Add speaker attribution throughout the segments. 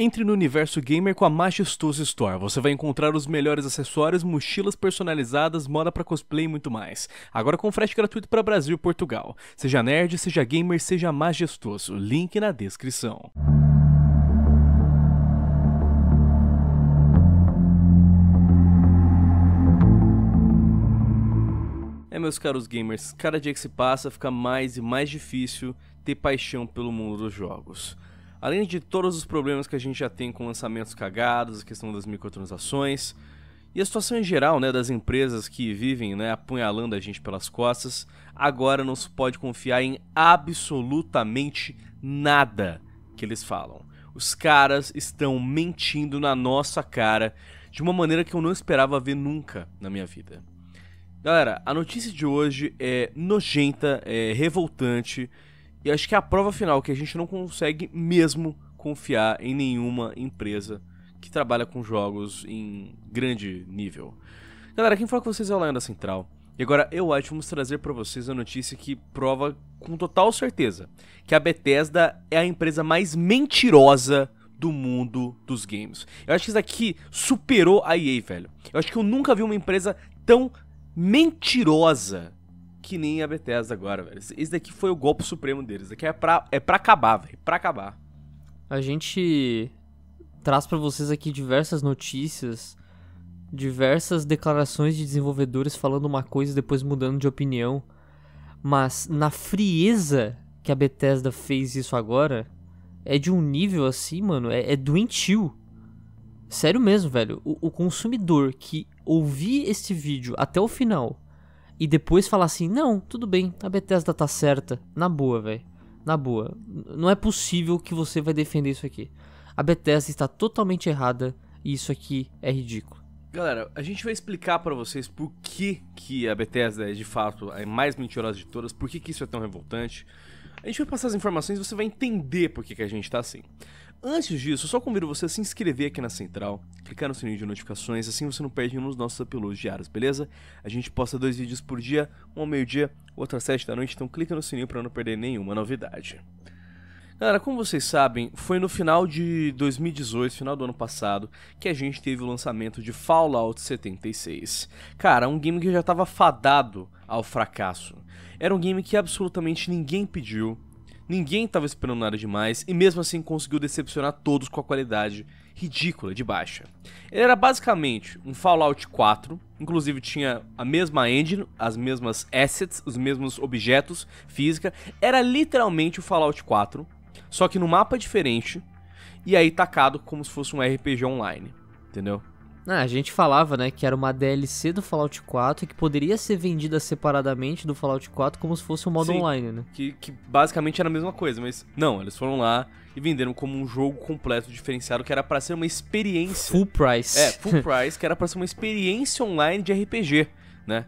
Speaker 1: Entre no universo gamer com a Majestoso Store. Você vai encontrar os melhores acessórios, mochilas personalizadas, moda para cosplay e muito mais. Agora com frete gratuito para Brasil e Portugal. Seja nerd, seja gamer, seja majestoso. Link na descrição. É, meus caros gamers, cada dia que se passa fica mais e mais difícil ter paixão pelo mundo dos jogos. Além de todos os problemas que a gente já tem com lançamentos cagados, a questão das microtransações e a situação em geral né, das empresas que vivem né, apunhalando a gente pelas costas, agora não se pode confiar em absolutamente nada que eles falam. Os caras estão mentindo na nossa cara de uma maneira que eu não esperava ver nunca na minha vida. Galera, a notícia de hoje é nojenta, é revoltante e acho que é a prova final que a gente não consegue mesmo confiar em nenhuma empresa que trabalha com jogos em grande nível. Galera, quem fala com vocês é o Lion da Central. E agora eu, White, vamos trazer para vocês a notícia que prova com total certeza que a Bethesda é a empresa mais mentirosa do mundo dos games. Eu acho que isso aqui superou a EA, velho. Eu acho que eu nunca vi uma empresa tão mentirosa que nem a Bethesda agora, velho. Esse daqui foi o golpe supremo deles. Esse daqui é pra, é pra acabar, velho. Pra acabar.
Speaker 2: A gente traz para vocês aqui diversas notícias, diversas declarações de desenvolvedores falando uma coisa e depois mudando de opinião. Mas na frieza que a Bethesda fez isso agora, é de um nível assim, mano, é, é doentio. Sério mesmo, velho. O, o consumidor que ouvir este vídeo até o final e depois falar assim: não, tudo bem, a Bethesda tá certa. Na boa, velho. Na boa. Não é possível que você vai defender isso aqui. A Bethesda está totalmente errada e isso aqui é ridículo.
Speaker 1: Galera, a gente vai explicar para vocês por que, que a Bethesda é de fato a mais mentirosa de todas, por que, que isso é tão revoltante. A gente vai passar as informações e você vai entender por que, que a gente tá assim. Antes disso, eu só convido você a se inscrever aqui na Central, clicar no sininho de notificações, assim você não perde nenhum dos nossos uploads diários, beleza? A gente posta dois vídeos por dia, um ao meio-dia, outro às sete da noite, então clica no sininho para não perder nenhuma novidade. Galera, como vocês sabem, foi no final de 2018, final do ano passado, que a gente teve o lançamento de Fallout 76. Cara, um game que já estava fadado ao fracasso. Era um game que absolutamente ninguém pediu, Ninguém estava esperando nada demais e mesmo assim conseguiu decepcionar todos com a qualidade ridícula de baixa. Ele era basicamente um Fallout 4, inclusive tinha a mesma engine, as mesmas assets, os mesmos objetos física, era literalmente o Fallout 4, só que no mapa diferente e aí tacado como se fosse um RPG online, entendeu?
Speaker 2: Ah, a gente falava, né, que era uma DLC do Fallout 4 que poderia ser vendida separadamente do Fallout 4 como se fosse um modo
Speaker 1: Sim,
Speaker 2: online, né?
Speaker 1: Que, que basicamente era a mesma coisa, mas não, eles foram lá e venderam como um jogo completo diferenciado que era para ser uma experiência.
Speaker 2: Full price.
Speaker 1: É, full price, que era para ser uma experiência online de RPG, né?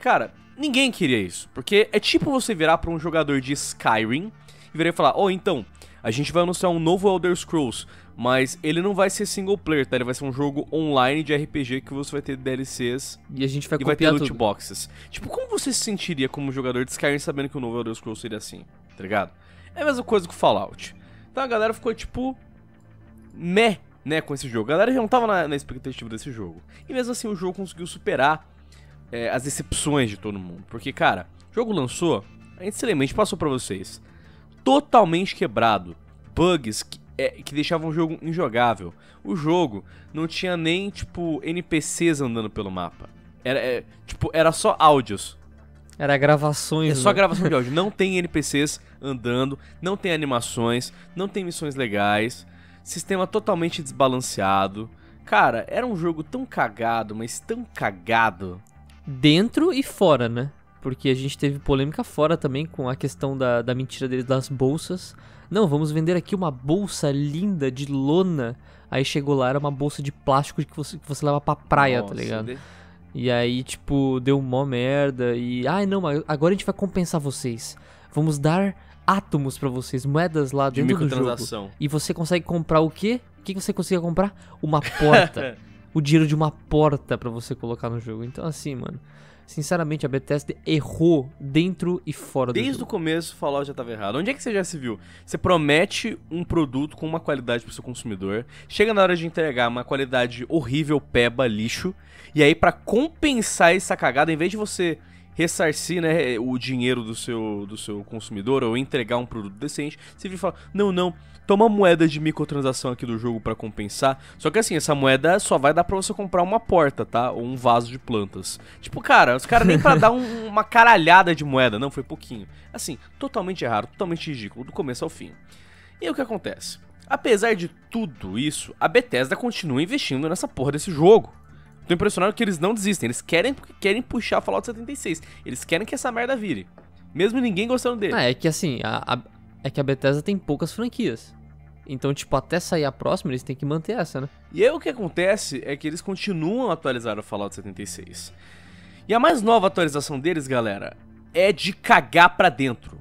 Speaker 1: Cara, ninguém queria isso, porque é tipo você virar para um jogador de Skyrim e virar e falar: "Oh, então, a gente vai anunciar um novo Elder Scrolls, mas ele não vai ser single player, tá? Ele vai ser um jogo online de RPG que você vai ter DLCs
Speaker 2: e a gente vai
Speaker 1: e vai ter loot
Speaker 2: tudo.
Speaker 1: boxes. Tipo, como você se sentiria como jogador de Skyrim sabendo que o novo Elder Scrolls seria assim, tá ligado? É a mesma coisa com Fallout. Então a galera ficou tipo meh, né, com esse jogo. A galera já não tava na, na expectativa desse jogo. E mesmo assim o jogo conseguiu superar é, as decepções de todo mundo. Porque, cara, o jogo lançou, a gente excelente passou pra vocês totalmente quebrado. Bugs que, é, que deixavam o jogo injogável. O jogo não tinha nem, tipo, NPCs andando pelo mapa. Era, é, tipo, era só áudios.
Speaker 2: Era gravações.
Speaker 1: É só
Speaker 2: né?
Speaker 1: gravação de áudio. Não tem NPCs andando, não tem animações, não tem missões legais. Sistema totalmente desbalanceado. Cara, era um jogo tão cagado, mas tão cagado.
Speaker 2: Dentro e fora, né? porque a gente teve polêmica fora também com a questão da, da mentira deles das bolsas. Não, vamos vender aqui uma bolsa linda de lona. Aí chegou lá, era uma bolsa de plástico que você, que você leva pra praia, tá
Speaker 1: Nossa,
Speaker 2: tá ligado?
Speaker 1: de-
Speaker 2: E aí, tipo, deu mó merda. E, ai não, mas agora a gente vai compensar vocês. Vamos dar átomos pra vocês, moedas lá
Speaker 1: De
Speaker 2: dentro do jogo. E você consegue comprar o quê? O que que você conseguia comprar? Uma porta. o dinheiro de uma porta pra você colocar no jogo. Então, assim, mano. Sinceramente, a Bethesda errou dentro e fora do
Speaker 1: Desde o começo, o Fallout já estava errado. Onde é que você já se viu? Você promete um produto com uma qualidade para o seu consumidor, chega na hora de entregar uma qualidade horrível, peba, lixo, e aí para compensar essa cagada, em vez de você ressarcir né, o dinheiro do seu, do seu consumidor ou entregar um produto decente, você vira e fala, não, não, toma moeda de microtransação aqui do jogo para compensar. Só que assim, essa moeda só vai dar pra você comprar uma porta, tá? Ou um vaso de plantas. Tipo, cara, os caras nem pra dar um- uma caralhada de moeda, não, foi pouquinho. Assim, totalmente errado, totalmente ridículo, do começo ao fim. E aí o que acontece? Apesar de tudo isso, a Bethesda continua investindo nessa porra desse jogo. Tô impressionado que eles não desistem, eles querem, querem puxar Fallout 76. Eles querem que essa merda vire. Mesmo ninguém gostando dele.
Speaker 2: Ah, é que assim, a, a- é que a Bethesda tem poucas franquias. Então, tipo, até sair a próxima, eles têm que manter essa, né?
Speaker 1: E aí o que acontece é que eles continuam a atualizar o Fallout 76. E a mais nova atualização deles, galera, é de cagar pra dentro.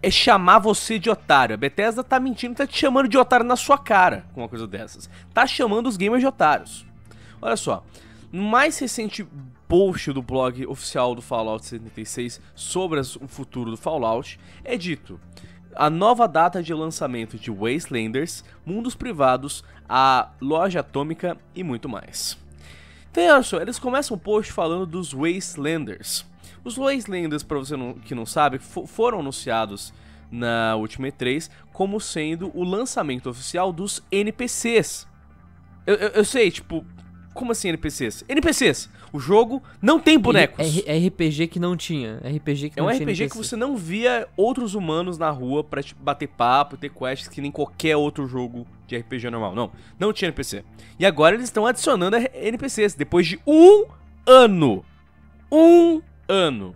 Speaker 1: É chamar você de otário. A Bethesda tá mentindo, tá te chamando de otário na sua cara com uma coisa dessas. Tá chamando os gamers de otários. Olha só, no mais recente post do blog oficial do Fallout 76 sobre o futuro do Fallout, é dito a nova data de lançamento de Wastelanders, mundos privados, a loja atômica e muito mais. Então, olha só, eles começam o post falando dos Wastelanders. Os Wastelanders, para você não- que não sabe, fo- foram anunciados na última E3 como sendo o lançamento oficial dos NPCs. Eu, eu- eu sei, tipo, como assim NPCs? NPCs! O jogo não tem bonecos.
Speaker 2: É RPG que não tinha. RPG que
Speaker 1: É um RPG que
Speaker 2: NPC.
Speaker 1: você não via outros humanos na rua pra te bater papo, ter quests que nem qualquer outro jogo de RPG normal. Não, não tinha NPC. E agora eles estão adicionando NPCs depois de um ano. Um ano.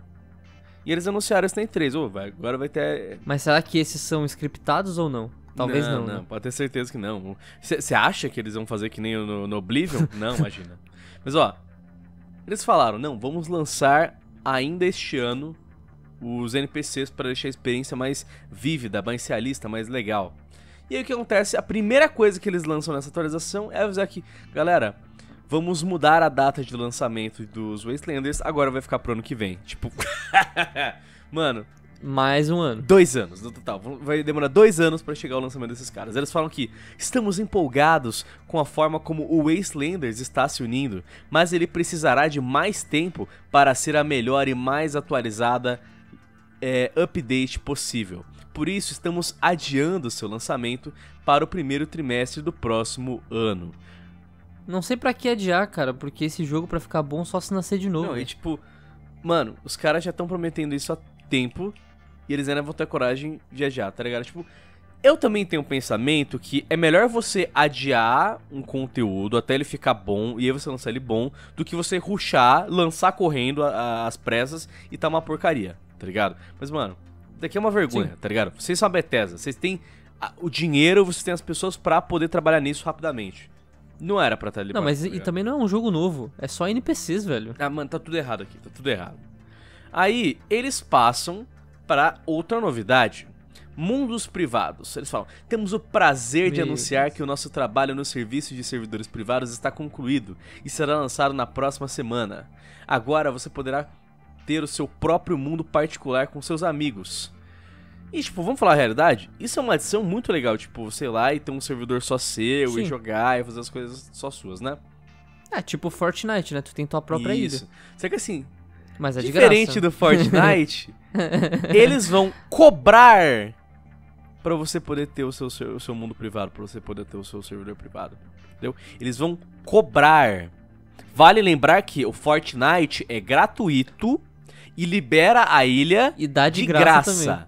Speaker 1: E eles anunciaram isso na E3. Ô, vai, agora vai ter.
Speaker 2: Mas será que esses são scriptados ou não? Talvez não.
Speaker 1: Não,
Speaker 2: né?
Speaker 1: pode ter certeza que não. Você acha que eles vão fazer que nem no, no Oblivion? não, imagina. Mas ó, eles falaram, não, vamos lançar ainda este ano os NPCs para deixar a experiência mais vívida, mais realista, mais legal. E aí o que acontece? A primeira coisa que eles lançam nessa atualização é avisar que, galera, vamos mudar a data de lançamento dos Wastelanders, agora vai ficar pro ano que vem. Tipo, mano,
Speaker 2: Mais um ano.
Speaker 1: Dois anos no total. Vai demorar dois anos pra chegar o lançamento desses caras. Eles falam que estamos empolgados com a forma como o Wastelanders está se unindo, mas ele precisará de mais tempo para ser a melhor e mais atualizada é, update possível. Por isso, estamos adiando seu lançamento para o primeiro trimestre do próximo ano.
Speaker 2: Não sei pra que adiar, cara, porque esse jogo pra ficar bom só se nascer de novo.
Speaker 1: Não, e tipo, mano, os caras já estão prometendo isso há tempo e eles ainda vão ter coragem de adiar, tá ligado? Tipo, eu também tenho um pensamento que é melhor você adiar um conteúdo até ele ficar bom e aí você lançar ele bom do que você ruxar, lançar correndo as pressas e tá uma porcaria, tá ligado? Mas, mano, daqui é uma vergonha,
Speaker 2: Sim.
Speaker 1: tá ligado? Vocês são a Bethesda, vocês têm o dinheiro, vocês têm as pessoas pra poder trabalhar nisso rapidamente. Não era pra estar ali
Speaker 2: Não, mas
Speaker 1: tá
Speaker 2: e também não é um jogo novo. É só NPCs, velho.
Speaker 1: Ah, mano, tá tudo errado aqui, tá tudo errado. Aí, eles passam pra outra novidade. Mundos privados. Eles falam: temos o prazer de
Speaker 2: Meu
Speaker 1: anunciar que o nosso trabalho no serviço de servidores privados está concluído e será lançado na próxima semana. Agora você poderá ter o seu próprio mundo particular com seus amigos. E, tipo, vamos falar a realidade? Isso é uma adição muito legal, tipo, você ir lá e ter um servidor só seu e
Speaker 2: Sim.
Speaker 1: jogar e fazer as coisas só suas, né?
Speaker 2: É tipo Fortnite, né? Tu tem tua própria ilha.
Speaker 1: Isso. Só que assim,
Speaker 2: Mas é de
Speaker 1: Diferente
Speaker 2: graça.
Speaker 1: do Fortnite, eles vão cobrar pra você poder ter o seu, o seu mundo privado, pra você poder ter o seu servidor privado. Entendeu? Eles vão cobrar. Vale lembrar que o Fortnite é gratuito e libera a ilha
Speaker 2: E dá de,
Speaker 1: de
Speaker 2: graça,
Speaker 1: graça.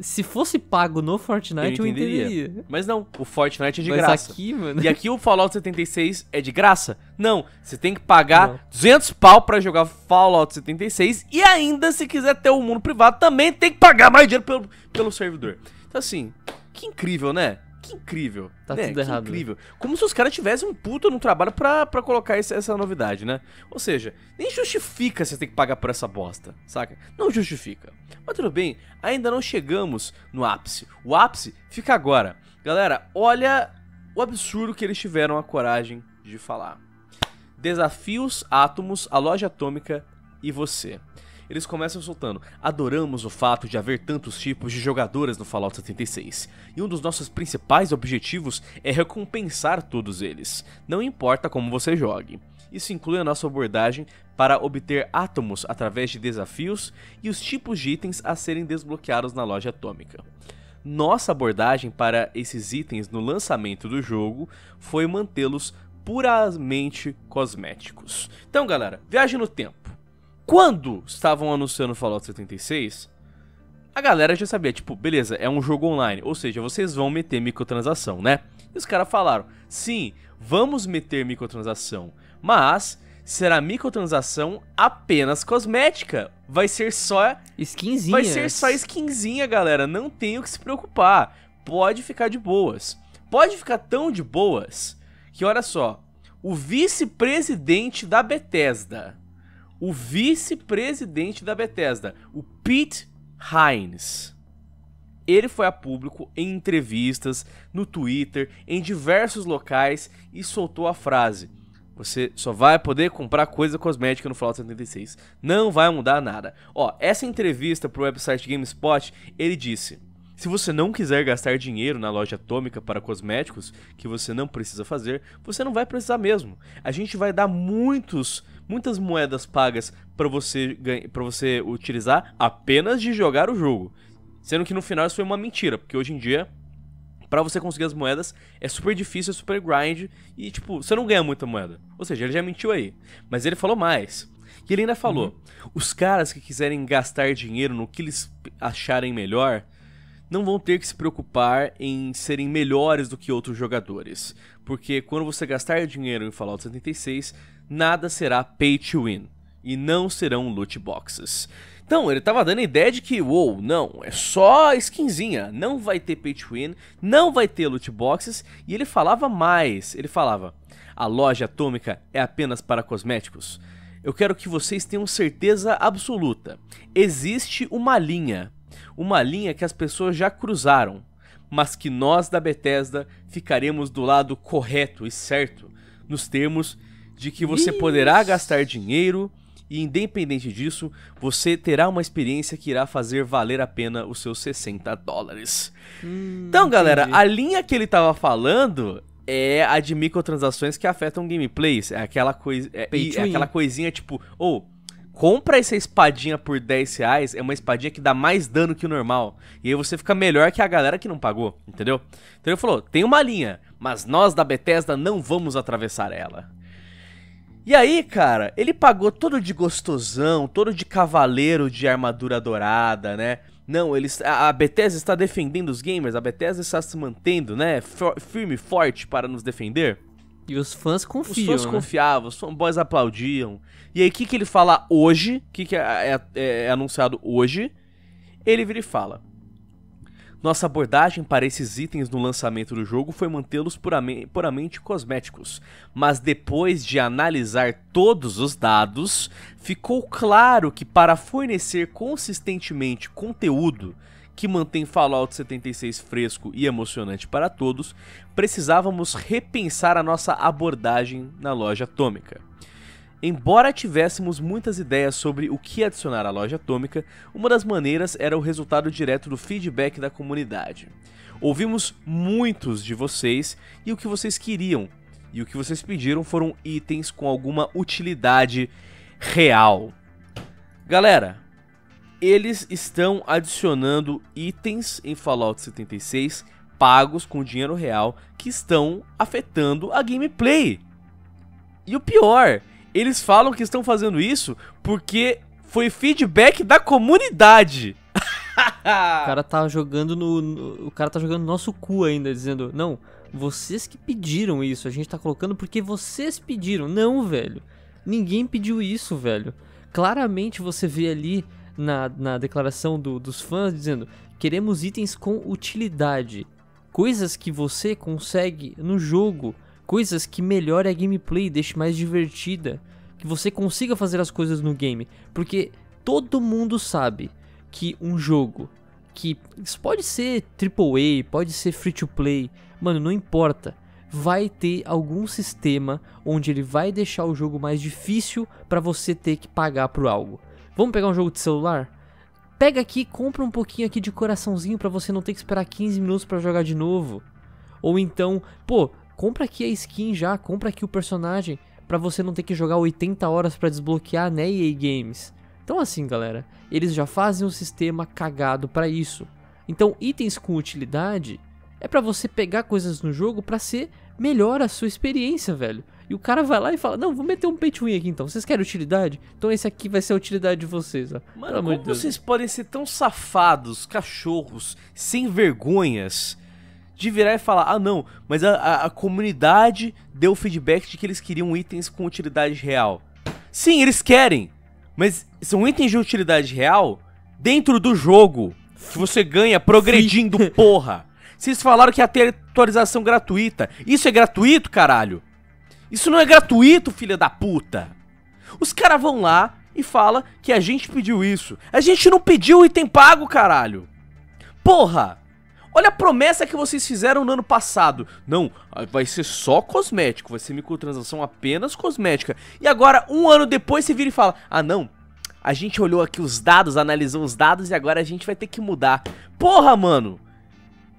Speaker 2: Se fosse pago no Fortnite, eu,
Speaker 1: Eu entenderia.
Speaker 2: entenderia.
Speaker 1: Mas não, o Fortnite é de
Speaker 2: Mas
Speaker 1: graça.
Speaker 2: aqui, mano.
Speaker 1: E aqui o Fallout 76 é de graça? Não, você tem que pagar
Speaker 2: Não.
Speaker 1: 200 pau pra jogar Fallout 76 e ainda se quiser ter um mundo privado também tem que pagar mais dinheiro pelo, pelo servidor. Então assim, que incrível, né? Que incrível.
Speaker 2: Tá
Speaker 1: né?
Speaker 2: tudo
Speaker 1: que
Speaker 2: errado.
Speaker 1: incrível. Como se os caras tivessem um puta no trabalho pra, pra colocar esse- essa novidade, né? Ou seja, nem justifica você ter que pagar por essa bosta, saca? Não justifica. Mas tudo bem, ainda não chegamos no ápice. O ápice fica agora. Galera, olha o absurdo que eles tiveram a coragem de falar. Desafios Átomos, a loja atômica e você. Eles começam soltando: Adoramos o fato de haver tantos tipos de jogadoras no Fallout 76, e um dos nossos principais objetivos é recompensar todos eles, não importa como você jogue. Isso inclui a nossa abordagem para obter átomos através de desafios e os tipos de itens a serem desbloqueados na loja atômica. Nossa abordagem para esses itens no lançamento do jogo foi mantê-los puramente cosméticos. Então, galera, viagem no tempo. Quando estavam anunciando Fallout 76, a galera já sabia, tipo, beleza, é um jogo online, ou seja, vocês vão meter microtransação, né? E os caras falaram, sim, vamos meter microtransação, mas será microtransação apenas cosmética. Vai ser só
Speaker 2: skinzinha.
Speaker 1: Vai ser só skinzinha, galera, não tem o que se preocupar. Pode ficar de boas. Pode ficar tão de boas que olha só, o vice-presidente da Bethesda o vice-presidente da Bethesda, o Pete Hines. Ele foi a público em entrevistas, no Twitter, em diversos locais e soltou a frase: Você só vai poder comprar coisa cosmética no Fallout 76. Não vai mudar nada. Ó, essa entrevista pro website GameSpot, ele disse: se você não quiser gastar dinheiro na loja atômica para cosméticos, que você não precisa fazer, você não vai precisar mesmo. A gente vai dar muitos muitas moedas pagas para você para você utilizar apenas de jogar o jogo. Sendo que no final isso foi uma mentira, porque hoje em dia para você conseguir as moedas é super difícil, é super grind e tipo, você não ganha muita moeda. Ou seja, ele já mentiu aí. Mas ele falou mais. E ele ainda falou: uhum. os caras que quiserem gastar dinheiro no que eles acharem melhor, não vão ter que se preocupar em serem melhores do que outros jogadores, porque quando você gastar dinheiro em Fallout 76, nada será pay to win. E não serão loot boxes. Então, ele tava dando a ideia de que, uou, não, é só skinzinha, não vai ter pay to win, não vai ter loot boxes, e ele falava mais, ele falava, a loja atômica é apenas para cosméticos. Eu quero que vocês tenham certeza absoluta, existe uma linha, uma linha que as pessoas já cruzaram, mas que nós da Bethesda ficaremos do lado correto e certo, nos termos de que você Isso. poderá gastar dinheiro e independente disso, você terá uma experiência que irá fazer valer a pena os seus 60 dólares. Hum, então, galera, entendi. a linha que ele tava falando é a de microtransações que afetam gameplays. É aquela coisa. É, é aquela coisinha tipo, ou. Oh, compra essa espadinha por 10 reais, é uma espadinha que dá mais dano que o normal. E aí você fica melhor que a galera que não pagou, entendeu? Então ele falou: tem uma linha, mas nós da Bethesda não vamos atravessar ela. E aí, cara, ele pagou todo de gostosão, todo de cavaleiro de armadura dourada, né? Não, eles, a, Bethesda está defendendo os gamers, a Bethesda está se mantendo, né? Firme, forte para nos defender.
Speaker 2: E os fãs confiam.
Speaker 1: Os fãs
Speaker 2: né?
Speaker 1: confiavam, os fanboys aplaudiam. E aí, o que, que ele fala hoje? O que, que é, é, é anunciado hoje? Ele vira e fala: nossa abordagem para esses itens no lançamento do jogo foi mantê-los puramente, puramente cosméticos, mas depois de analisar todos os dados, ficou claro que para fornecer consistentemente conteúdo que mantém Fallout 76 fresco e emocionante para todos, precisávamos repensar a nossa abordagem na loja atômica. Embora tivéssemos muitas ideias sobre o que adicionar à loja atômica, uma das maneiras era o resultado direto do feedback da comunidade. Ouvimos muitos de vocês e o que vocês queriam, e o que vocês pediram foram itens com alguma utilidade real. Galera, eles estão adicionando itens em Fallout 76 pagos com dinheiro real que estão afetando a gameplay. E o pior, eles falam que estão fazendo isso porque foi feedback da comunidade.
Speaker 2: o cara tá jogando no, no, O cara tá jogando no nosso cu ainda, dizendo, não, vocês que pediram isso, a gente tá colocando porque vocês pediram. Não, velho. Ninguém pediu isso, velho. Claramente você vê ali na, na declaração do, dos fãs dizendo: queremos itens com utilidade. Coisas que você consegue no jogo coisas que melhorem a gameplay, deixe mais divertida, que você consiga fazer as coisas no game, porque todo mundo sabe que um jogo que pode ser AAA, pode ser free to play, mano, não importa. vai ter algum sistema onde ele vai deixar o jogo mais difícil para você ter que pagar por algo. Vamos pegar um jogo de celular? Pega aqui, compra um pouquinho aqui de coraçãozinho para você não ter que esperar 15 minutos para jogar de novo. Ou então, pô, compra aqui a skin já, compra aqui o personagem para você não ter que jogar 80 horas para desbloquear, né, EA Games. Então assim, galera, eles já fazem um sistema cagado para isso. Então, itens com utilidade é para você pegar coisas no jogo para ser melhor a sua experiência, velho. E o cara vai lá e fala: Não, vou meter um pay to win aqui então. Vocês querem utilidade? Então esse aqui vai ser a utilidade de vocês, ó.
Speaker 1: Mano, como de vocês podem ser tão safados, cachorros, sem vergonhas, de virar e falar: Ah, não, mas a, a, a comunidade deu feedback de que eles queriam itens com utilidade real. Sim, eles querem, mas são itens de utilidade real dentro do jogo que você ganha progredindo, porra. Vocês falaram que ia ter atualização gratuita. Isso é gratuito, caralho? Isso não é gratuito, filha da puta. Os caras vão lá e fala que a gente pediu isso. A gente não pediu item pago, caralho. Porra! Olha a promessa que vocês fizeram no ano passado. Não, vai ser só cosmético, vai ser microtransação apenas cosmética. E agora, um ano depois, você vira e fala: Ah, não, a gente olhou aqui os dados, analisou os dados e agora a gente vai ter que mudar. Porra, mano!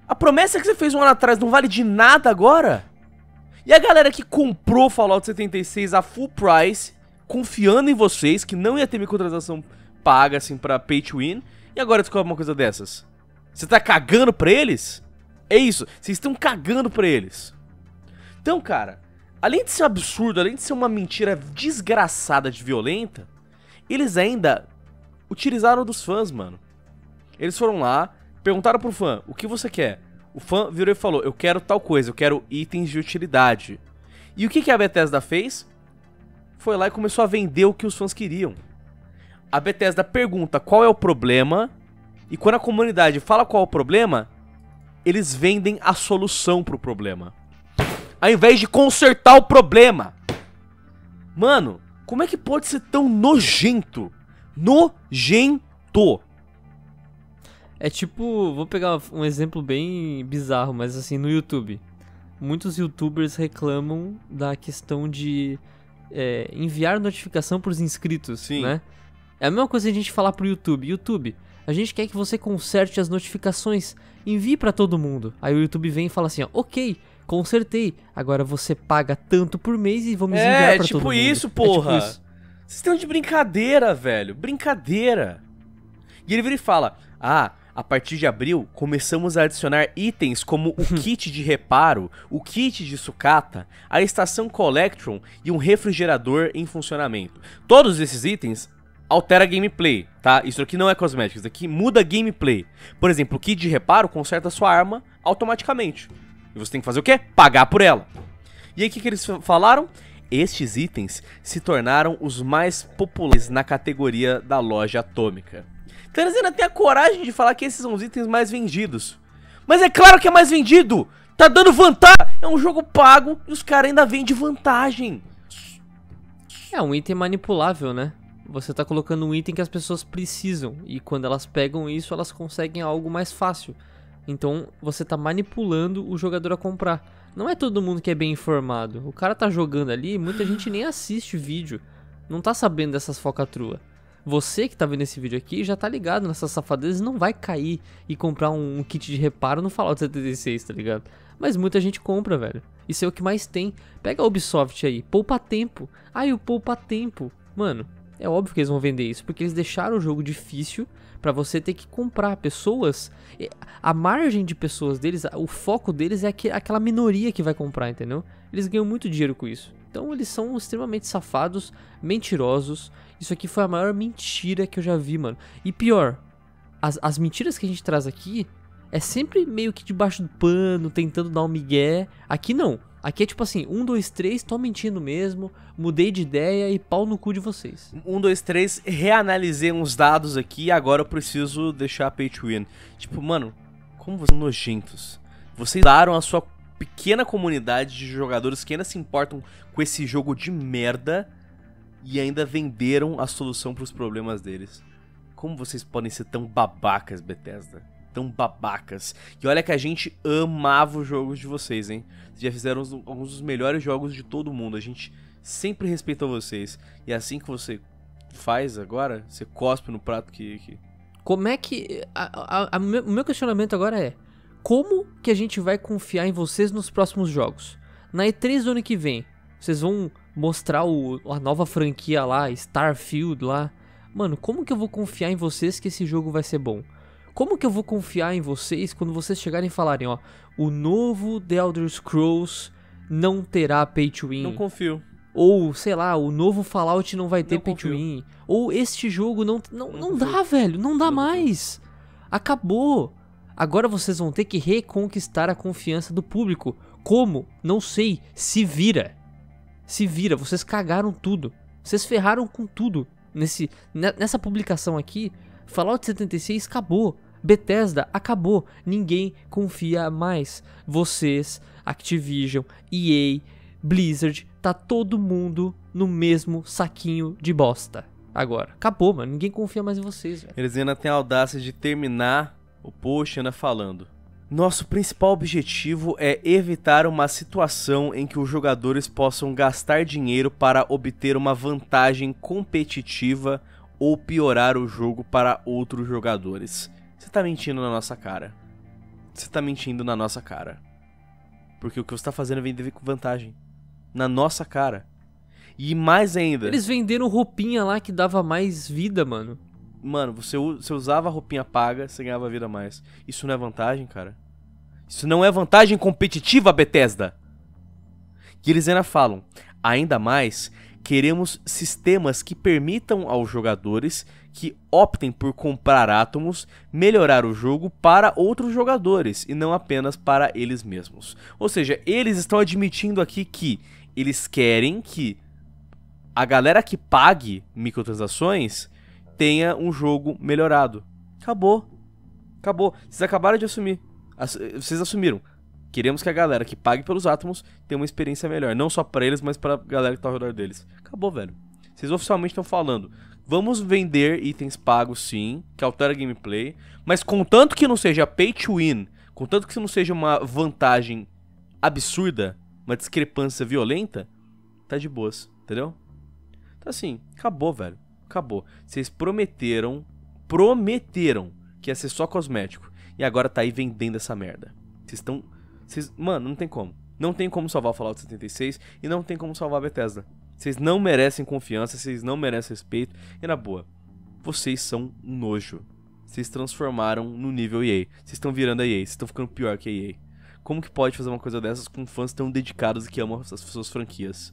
Speaker 1: A promessa que você fez um ano atrás não vale de nada agora? E a galera que comprou Fallout 76 a full price, confiando em vocês, que não ia ter microtransação paga, assim, pra pay to win, e agora descobre uma coisa dessas? Você tá cagando pra eles? É isso, vocês estão cagando pra eles. Então, cara, além de ser absurdo, além de ser uma mentira desgraçada de violenta, eles ainda utilizaram dos fãs, mano. Eles foram lá, perguntaram pro fã, o que você quer? O fã virou e falou: Eu quero tal coisa, eu quero itens de utilidade. E o que, que a Bethesda fez? Foi lá e começou a vender o que os fãs queriam. A Bethesda pergunta qual é o problema, e quando a comunidade fala qual é o problema, eles vendem a solução pro problema. Ao invés de consertar o problema. Mano, como é que pode ser tão nojento? Nojento.
Speaker 2: É tipo, vou pegar um exemplo bem bizarro, mas assim, no YouTube. Muitos youtubers reclamam da questão de é, enviar notificação pros inscritos, Sim. né? É a mesma coisa a gente falar pro YouTube. YouTube, a gente quer que você conserte as notificações, envie para todo mundo. Aí o YouTube vem e fala assim, ó, ok, consertei. Agora você paga tanto por mês e vamos é, enviar pra
Speaker 1: tipo
Speaker 2: todo mundo.
Speaker 1: Isso, porra. É tipo isso, porra. Vocês estão de brincadeira, velho. Brincadeira. E ele vira e fala, ah, a partir de abril, começamos a adicionar itens como o kit de reparo, o kit de sucata, a estação Collectron e um refrigerador em funcionamento. Todos esses itens altera a gameplay, tá? Isso aqui não é cosmético, isso aqui muda a gameplay. Por exemplo, o kit de reparo conserta sua arma automaticamente. E você tem que fazer o quê? Pagar por ela. E aí o que, que eles falaram? Estes itens se tornaram os mais populares na categoria da loja atômica. Eles ainda têm a coragem de falar que esses são os itens mais vendidos. Mas é claro que é mais vendido! Tá dando vantagem! É um jogo pago e os caras ainda vendem vantagem.
Speaker 2: É um item manipulável, né? Você tá colocando um item que as pessoas precisam. E quando elas pegam isso, elas conseguem algo mais fácil. Então você tá manipulando o jogador a comprar. Não é todo mundo que é bem informado. O cara tá jogando ali, muita gente nem assiste vídeo. Não tá sabendo dessas focatruas. Você que tá vendo esse vídeo aqui já tá ligado nessas safadezas não vai cair e comprar um, um kit de reparo no Fallout 76, tá ligado? Mas muita gente compra, velho. Isso é o que mais tem. Pega a Ubisoft aí, poupa tempo. Aí o poupa tempo. Mano, é óbvio que eles vão vender isso, porque eles deixaram o jogo difícil para você ter que comprar pessoas. A margem de pessoas deles, o foco deles é aquela minoria que vai comprar, entendeu? Eles ganham muito dinheiro com isso. Então eles são extremamente safados, mentirosos isso aqui foi a maior mentira que eu já vi, mano. E pior, as, as mentiras que a gente traz aqui é sempre meio que debaixo do pano, tentando dar um migué. Aqui não. Aqui é tipo assim, um, dois, três, tô mentindo mesmo, mudei de ideia e pau no cu de vocês.
Speaker 1: Um, dois, três, reanalisei uns dados aqui agora eu preciso deixar a pay to win. Tipo, mano, como vocês são nojentos. Vocês daram a sua pequena comunidade de jogadores que ainda se importam com esse jogo de merda e ainda venderam a solução para os problemas deles. Como vocês podem ser tão babacas, Bethesda? tão babacas. E olha que a gente amava os jogos de vocês, hein? Vocês já fizeram alguns dos melhores jogos de todo mundo. A gente sempre respeitou vocês. E é assim que você faz agora, você cospe no prato que. que...
Speaker 2: Como é que. O meu questionamento agora é: como que a gente vai confiar em vocês nos próximos jogos? Na E3 do ano que vem, vocês vão mostrar o, a nova franquia lá, Starfield lá. Mano, como que eu vou confiar em vocês que esse jogo vai ser bom? Como que eu vou confiar em vocês quando vocês chegarem e falarem, ó, o novo The Elder Scrolls não terá pay to win?
Speaker 1: Não confio.
Speaker 2: Ou, sei lá, o novo Fallout não vai ter não pay confio. to win. Ou este jogo não. Não, não, não dá, velho. Não dá não mais. Confio. Acabou. Agora vocês vão ter que reconquistar a confiança do público. Como? Não sei. Se vira. Se vira. Vocês cagaram tudo. Vocês ferraram com tudo. Nesse, nessa publicação aqui, Fallout 76 acabou. Bethesda acabou. Ninguém confia mais. Vocês, Activision, EA, Blizzard, tá todo mundo no mesmo saquinho de bosta. Agora, acabou, mano. Ninguém confia mais em vocês, velho.
Speaker 1: Eles ainda têm a audácia de terminar o post anda falando. Nosso principal objetivo é evitar uma situação em que os jogadores possam gastar dinheiro para obter uma vantagem competitiva ou piorar o jogo para outros jogadores. Você tá mentindo na nossa cara. Você tá mentindo na nossa cara. Porque o que você tá fazendo é vender com vantagem. Na nossa cara. E mais ainda.
Speaker 2: Eles venderam roupinha lá que dava mais vida, mano.
Speaker 1: Mano, você, você usava roupinha paga, você ganhava vida a mais. Isso não é vantagem, cara? Isso não é vantagem competitiva, Bethesda? E eles ainda falam, ainda mais, queremos sistemas que permitam aos jogadores que optem por comprar átomos melhorar o jogo para outros jogadores e não apenas para eles mesmos. Ou seja, eles estão admitindo aqui que eles querem que a galera que pague microtransações tenha um jogo melhorado. Acabou. Acabou. Vocês acabaram de assumir. Vocês assumiram. Queremos que a galera que pague pelos átomos tenha uma experiência melhor. Não só para eles, mas para a galera que tá ao redor deles. Acabou, velho. Vocês oficialmente estão falando. Vamos vender itens pagos sim, que altera a gameplay. Mas contanto que não seja pay to win, contanto que não seja uma vantagem absurda, uma discrepância violenta, tá de boas, entendeu? Então assim, acabou, velho. Acabou. Vocês prometeram, prometeram que ia ser só cosmético. E agora tá aí vendendo essa merda. Vocês estão. Vocês, mano, não tem como. Não tem como salvar o Fallout 76 e não tem como salvar a Bethesda. Vocês não merecem confiança, vocês não merecem respeito. E na boa, vocês são nojo. Vocês transformaram no nível EA. Vocês estão virando a EA, vocês estão ficando pior que a EA. Como que pode fazer uma coisa dessas com fãs tão dedicados e que amam as suas franquias?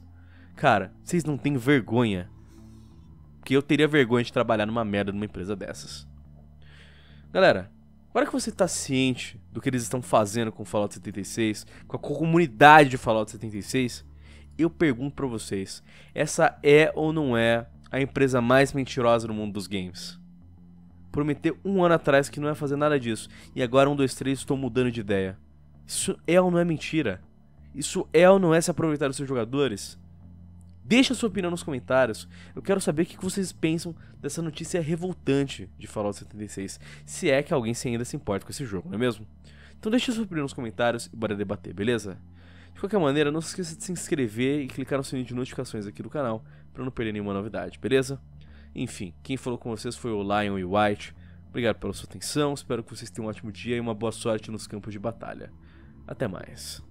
Speaker 1: Cara, vocês não têm vergonha porque eu teria vergonha de trabalhar numa merda numa empresa dessas. Galera, agora que você tá ciente do que eles estão fazendo com o Fallout 76, com a comunidade de Fallout 76, eu pergunto para vocês, essa é ou não é a empresa mais mentirosa no mundo dos games? Prometeu um ano atrás que não ia fazer nada disso, e agora um, dois, três, estou mudando de ideia. Isso é ou não é mentira? Isso é ou não é se aproveitar dos seus jogadores? Deixa sua opinião nos comentários. Eu quero saber o que vocês pensam dessa notícia revoltante de Fallout 76. Se é que alguém ainda se importa com esse jogo, não é mesmo? Então deixa sua opinião nos comentários e bora debater, beleza? De qualquer maneira, não se esqueça de se inscrever e clicar no sininho de notificações aqui do canal para não perder nenhuma novidade, beleza? Enfim, quem falou com vocês foi o Lion e White. Obrigado pela sua atenção, espero que vocês tenham um ótimo dia e uma boa sorte nos campos de batalha. Até mais.